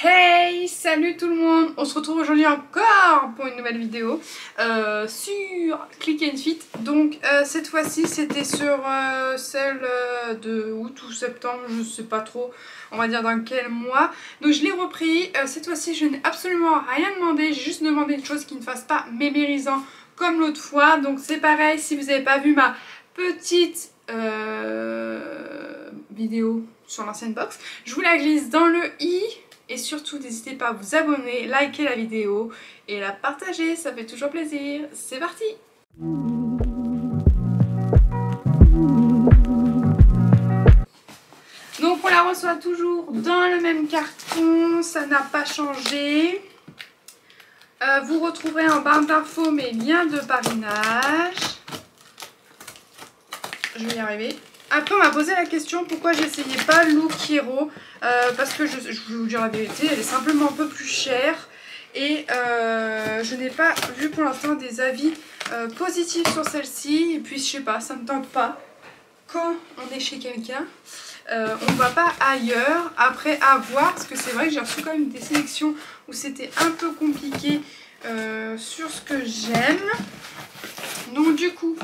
Hey, salut tout le monde On se retrouve aujourd'hui encore pour une nouvelle vidéo euh, sur Click and Fit. Donc euh, cette fois-ci c'était sur euh, celle de août ou septembre, je sais pas trop, on va dire dans quel mois. Donc je l'ai repris, cette fois-ci je n'ai absolument rien demandé, j'ai juste demandé une chose qui ne fasse pas mémérisant comme l'autre fois. Donc c'est pareil, si vous n'avez pas vu ma petite vidéo sur l'ancienne box, je vous la glisse dans le i et surtout, n'hésitez pas à vous abonner, liker la vidéo et la partager, ça fait toujours plaisir. C'est parti Donc on la reçoit toujours dans le même carton, ça n'a pas changé. Euh, vous retrouverez en barre d'infos mes liens de parinage. Je vais y arriver. Après, on m'a posé la question pourquoi j'essayais pas Look Hero. Euh, parce que je, je, vous dire la vérité, elle est simplement un peu plus chère. Et euh, je n'ai pas vu pour l'instant des avis euh, positifs sur celle-ci. Et puis, je sais pas, ça ne me tente pas. Quand on est chez quelqu'un, on ne va pas ailleurs. Après, à voir. Parce que c'est vrai que j'ai reçu quand même des sélections où c'était un peu compliqué sur ce que j'aime. Donc, du coup,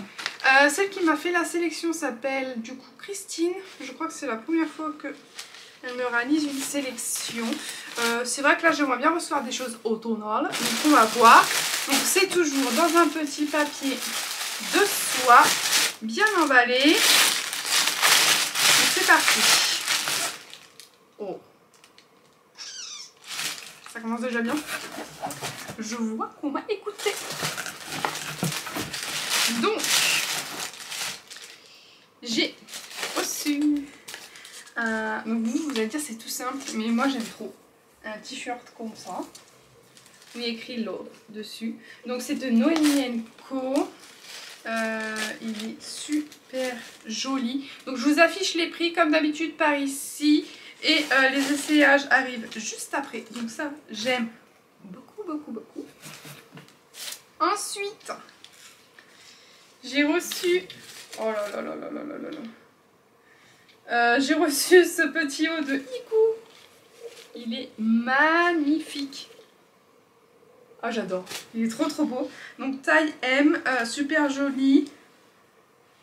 euh, celle qui m'a fait la sélection s'appelle du coup Christine. Je crois que c'est la première fois qu'elle me réalise une sélection. Euh, c'est vrai que là j'aimerais bien recevoir des choses automnales. Donc on va voir. Donc c'est toujours dans un petit papier de soie bien emballé. Donc c'est parti. Oh. Ça commence déjà bien. Je vois qu'on m'a écouté. Donc, j'ai reçu un... Donc vous, vous allez dire c'est tout simple, mais moi j'aime trop. Un t-shirt comme ça. Où il y a écrit Love dessus. Donc c'est de Noémie Co. Euh, il est super joli. Donc je vous affiche les prix comme d'habitude par ici. Et euh, les essayages arrivent juste après. Donc ça, j'aime beaucoup, beaucoup, beaucoup. Ensuite, j'ai reçu Oh là là là là là là là euh, J'ai reçu ce petit haut de Iku. Il est magnifique. Ah j'adore. Il est trop trop beau. Donc taille M, euh, super joli. De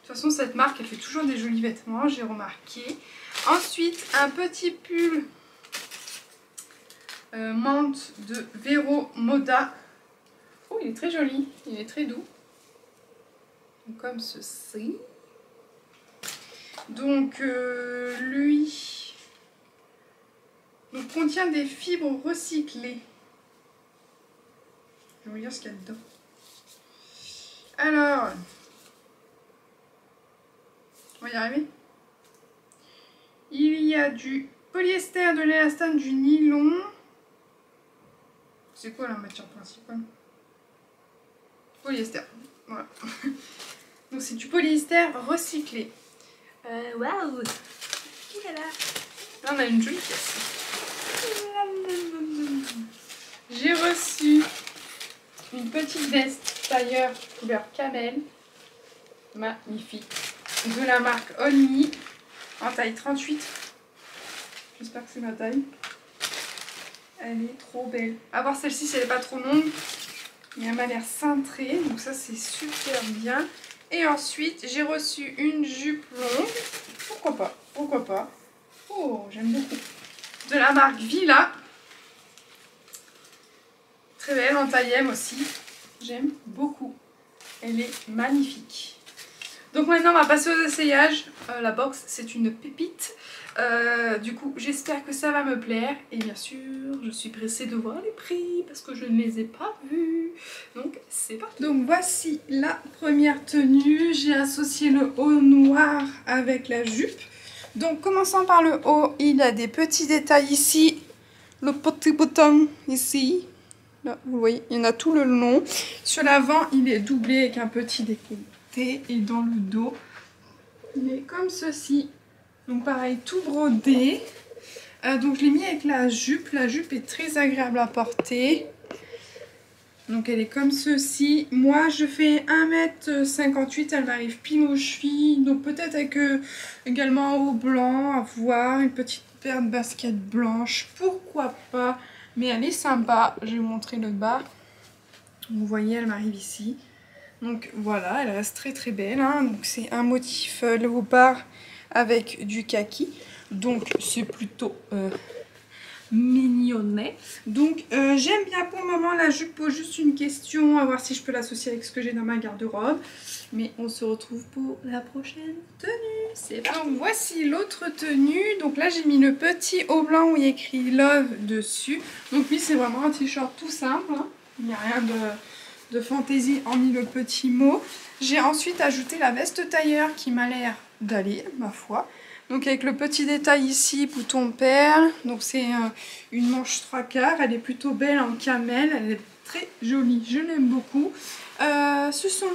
toute façon cette marque elle fait toujours des jolis vêtements, j'ai remarqué. Ensuite un petit pull euh, menthe de Vero Moda. Oh il est très joli, il est très doux comme ceci. Donc euh, lui contient des fibres recyclées. Je vais vous dire ce qu'il y a dedans. Alors, on va y arriver. Il y a du polyester, de l'élastane, du nylon. C'est quoi la matière principale? Polyester. Voilà. Donc c'est du polyester recyclé. Euh, waouh Là? On a une jolie pièce. J'ai reçu une petite veste tailleur couleur camel. Magnifique. De la marque Only en taille 38. J'espère que c'est ma taille. Elle est trop belle. A voir celle-ci si elle n'est pas trop longue. Mais elle m'a l'air cintrée. Donc ça c'est super bien. Et ensuite, j'ai reçu une jupe longue. Pourquoi pas Pourquoi pas Oh, j'aime beaucoup. De la marque Villa. Très belle en taille M aussi. J'aime beaucoup. Elle est magnifique. Donc maintenant, on va passer aux essayages. Euh, la box, c'est une pépite. Euh, du coup, j'espère que ça va me plaire. Et bien sûr, je suis pressée de voir les prix parce que je ne les ai pas vus. Donc, c'est parti. Donc, voici la première tenue. J'ai associé le haut noir avec la jupe. Donc, commençant par le haut, il a des petits détails ici. Le petit bouton ici. Là, vous voyez, il y en a tout le long. Sur l'avant, il est doublé avec un petit décolleté. Et dans le dos, il est comme ceci. Donc pareil, tout brodé. Euh, donc je l'ai mis avec la jupe. La jupe est très agréable à porter. Donc elle est comme ceci. Moi je fais 1m58, elle m'arrive pile aux chevilles. Donc peut-être avec euh, également un haut blanc à voir, une petite paire de baskets blanches. Pourquoi pas? Mais elle est sympa. Je vais vous montrer le bas. Vous voyez, elle m'arrive ici. Donc voilà, elle reste très très belle. Hein. Donc c'est un motif euh, léopard avec du kaki. Donc c'est plutôt euh, mignonnet. Donc euh, j'aime bien pour le moment la jupe. Pose juste une question, à voir si je peux l'associer avec ce que j'ai dans ma garde-robe. Mais on se retrouve pour la prochaine tenue. C'est Donc voici l'autre tenue. Donc là j'ai mis le petit haut blanc où il y a écrit Love dessus. Donc oui c'est vraiment un t-shirt tout simple. Hein. Il n'y a rien de, de fantaisie hormis le petit mot. J'ai ensuite ajouté la veste tailleur qui m'a l'air d'aller, ma foi. Donc avec le petit détail ici, bouton perle. Donc c'est euh, une manche trois quarts. Elle est plutôt belle en camel. Elle est très jolie. Je l'aime beaucoup. Euh, ce sont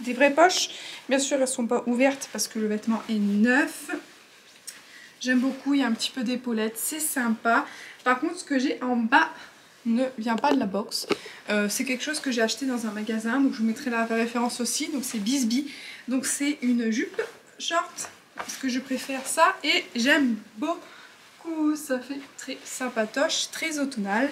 des vraies poches. Bien sûr, elles ne sont pas ouvertes parce que le vêtement est neuf. J'aime beaucoup. Il y a un petit peu d'épaulette. C'est sympa. Par contre, ce que j'ai en bas ne vient pas de la box. Euh, c'est quelque chose que j'ai acheté dans un magasin. Donc je vous mettrai la référence aussi. Donc c'est Bisbee. Donc c'est une jupe short parce que je préfère ça et j'aime beaucoup. Ça fait très sympatoche, très automnal.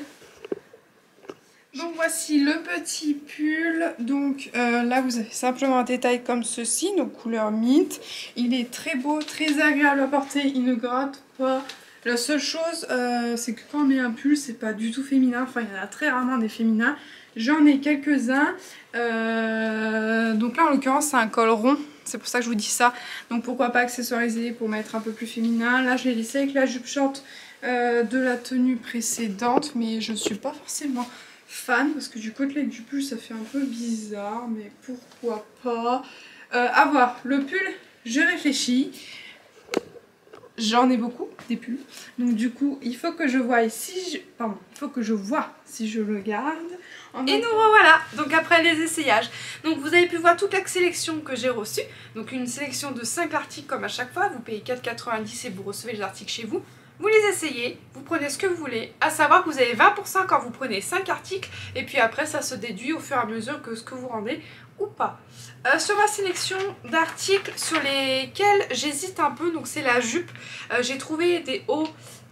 Donc voici le petit pull. Donc euh, là vous avez simplement un détail comme ceci, donc couleur mint. Il est très beau, très agréable à porter, il ne gratte pas. La seule chose, euh, c'est que quand on met un pull, c'est pas du tout féminin. Enfin, il y en a très rarement des féminins. J'en ai quelques-uns. Euh, donc là, en l'occurrence, c'est un col rond. C'est pour ça que je vous dis ça. Donc pourquoi pas accessoiriser pour mettre un peu plus féminin. Là, je l'ai laissé avec la jupe short euh, de la tenue précédente. Mais je ne suis pas forcément fan. Parce que du côté du pull, ça fait un peu bizarre. Mais pourquoi pas. À voir. Le pull, je réfléchis. J'en ai beaucoup, des pulls. Donc du coup, il faut que je vois si je... Pardon, il faut que je vois si je le garde. Et nous revoilà, donc après les essayages. Donc vous avez pu voir toute la sélection que j'ai reçue. Donc une sélection de 5 articles comme à chaque fois. Vous payez 4,90 et vous recevez les articles chez vous. Vous les essayez, vous prenez ce que vous voulez. À savoir que vous avez 20% quand vous prenez 5 articles. Et puis après ça se déduit au fur et à mesure que ce que vous rendez ou pas. Euh, sur ma sélection d'articles sur lesquels j'hésite un peu, donc c'est la jupe. Euh, j'ai trouvé des hauts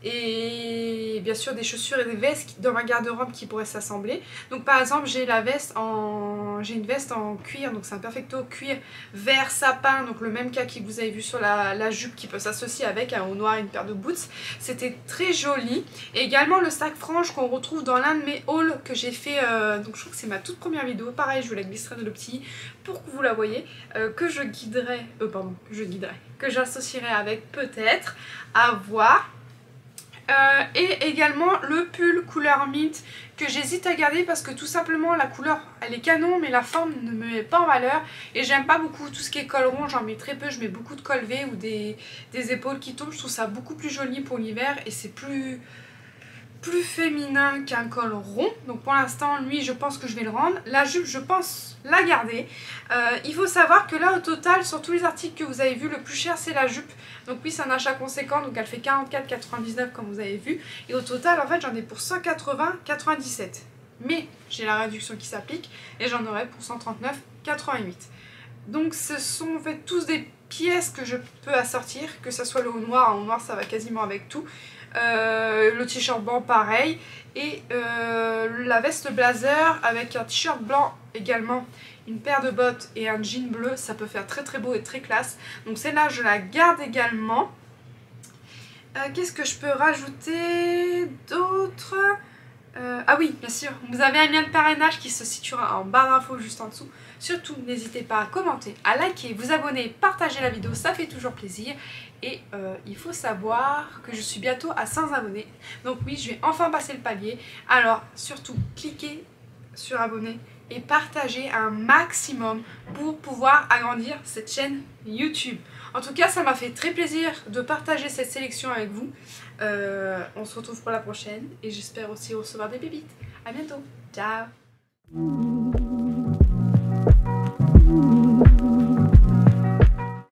et bien sûr des chaussures et des vestes dans ma garde-robe qui pourraient s'assembler. Donc par exemple j'ai la veste en j'ai une veste en cuir donc c'est un perfecto cuir vert sapin donc le même cas que vous avez vu sur la, jupe qui peut s'associer avec un haut noir et une paire de boots. C'était très joli et également le sac frange qu'on retrouve dans l'un de mes hauls que j'ai fait euh, donc je trouve que c'est ma toute première vidéo pareil je vous la glisserai de le petit pour que vous la voyez euh, que je guiderai euh, pardon je guiderai que j'associerai avec peut-être à voir euh, et également le pull couleur mint que j'hésite à garder parce que tout simplement la couleur elle est canon mais la forme ne me met pas en valeur. Et j'aime pas beaucoup tout ce qui est col rond, j'en mets très peu, je mets beaucoup de col V ou des, des épaules qui tombent, je trouve ça beaucoup plus joli pour l'hiver et c'est plus plus féminin qu'un col rond. Donc pour l'instant, lui, je pense que je vais le rendre. La jupe, je pense la garder. Euh, il faut savoir que là, au total, sur tous les articles que vous avez vus, le plus cher, c'est la jupe. Donc oui, c'est un achat conséquent, donc elle fait 44,99 comme vous avez vu. Et au total, en fait, j'en ai pour 180,97. Mais j'ai la réduction qui s'applique et j'en aurai pour 139,88. Donc ce sont en fait tous des pièces que je peux assortir, que ce soit le haut noir, en noir ça va quasiment avec tout. Euh, le t-shirt blanc pareil. Et euh, la veste blazer avec un t-shirt blanc également. Une paire de bottes et un jean bleu ça peut faire très très beau et très classe. Donc celle-là je la garde également. Euh, qu'est-ce que je peux rajouter d'autre? Ah oui bien sûr vous avez un lien de parrainage qui se situera en barre d'infos juste en dessous Surtout, n'hésitez pas à commenter, à liker, vous abonner, partager la vidéo, ça fait toujours plaisir. Et euh, il faut savoir que je suis bientôt à 100 abonnés. Donc oui, je vais enfin passer le palier. Alors surtout, cliquez sur abonner et partagez un maximum pour pouvoir agrandir cette chaîne YouTube. En tout cas, ça m'a fait très plaisir de partager cette sélection avec vous. Euh, on se retrouve pour la prochaine et j'espère aussi recevoir des pépites. A bientôt. Ciao